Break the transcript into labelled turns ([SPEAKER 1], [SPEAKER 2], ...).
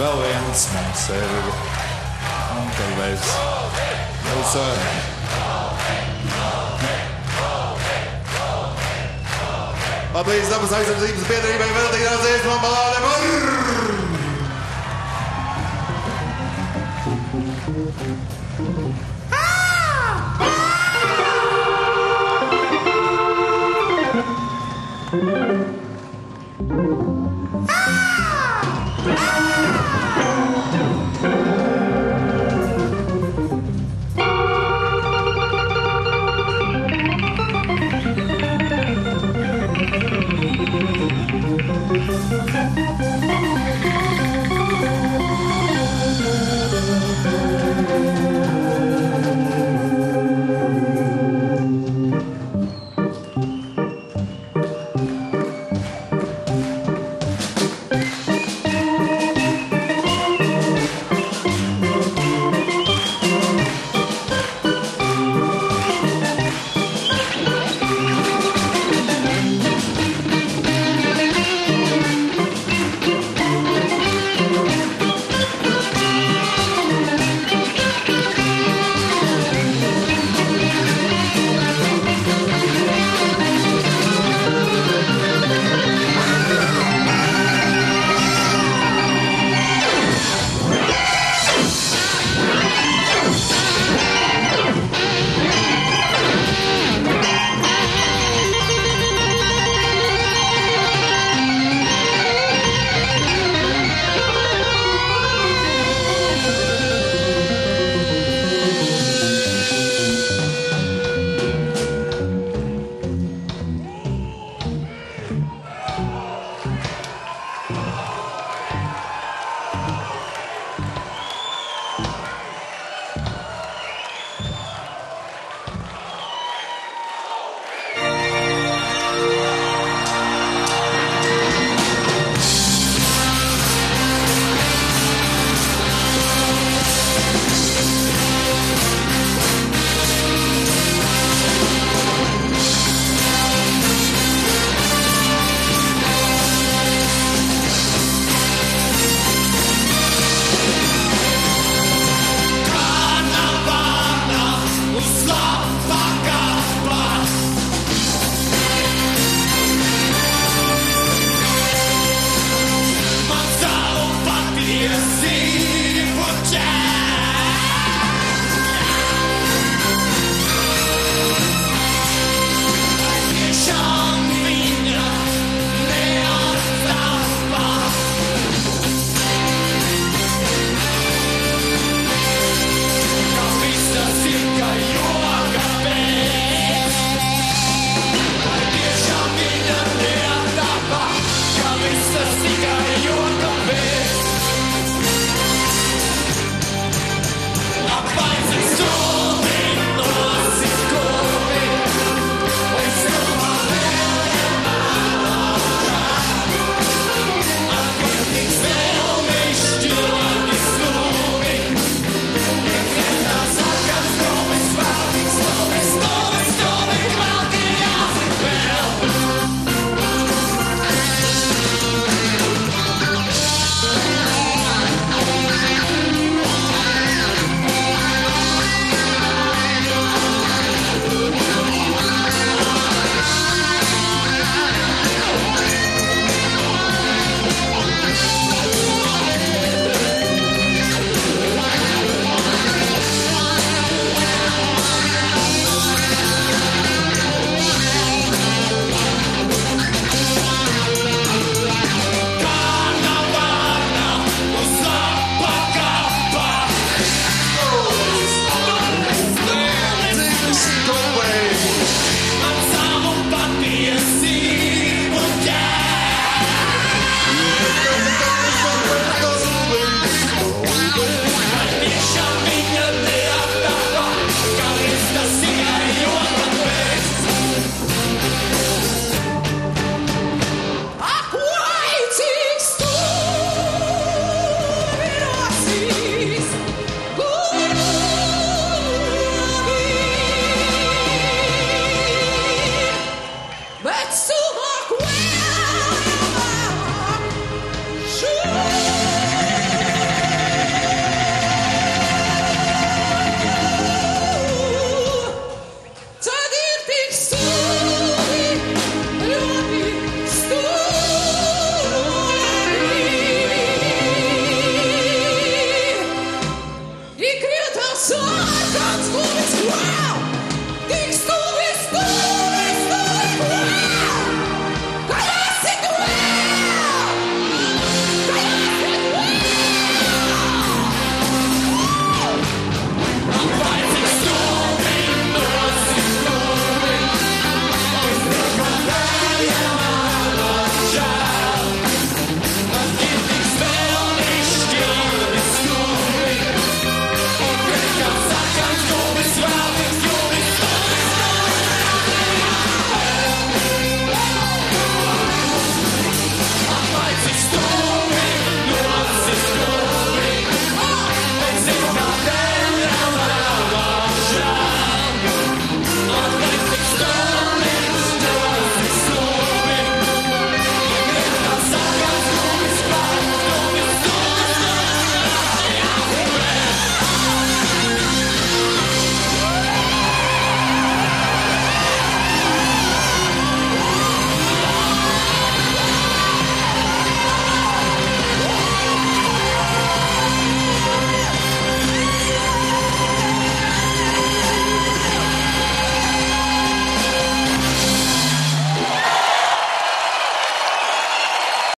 [SPEAKER 1] Vēl viens mums ir. Un tad beidz. Jūs varat. Latvijas dabas aizsardzības biedrībai veltītā dziesma balāde Brrrr! Ah! Ah!